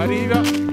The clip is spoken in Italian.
arriva.